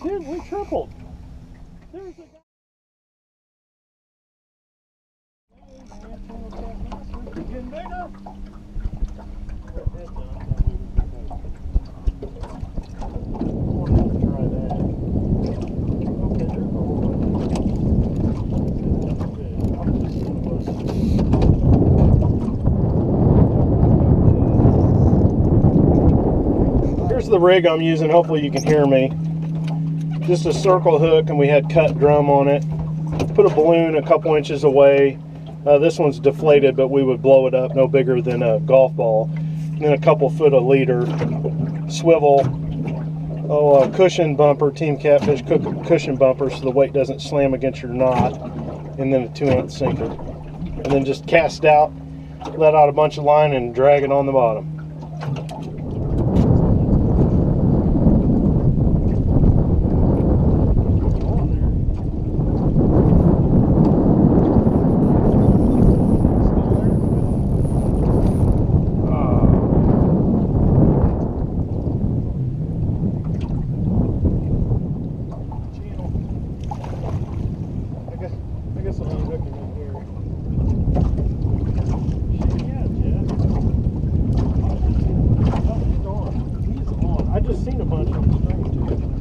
Dude, we tripled. There's a guy. Getting bigger. The rig I'm using. Hopefully you can hear me. Just a circle hook and we had cut drum on it. Put a balloon a couple inches away. Uh, this one's deflated, but we would blow it up no bigger than a golf ball. And then a couple foot of leader, swivel, oh, a cushion bumper, Team Catfish cushion bumper so the weight doesn't slam against your knot. And then a two ounce sinker. And then just cast out, let out a bunch of line and drag it on the bottom. just seen a bunch of them too.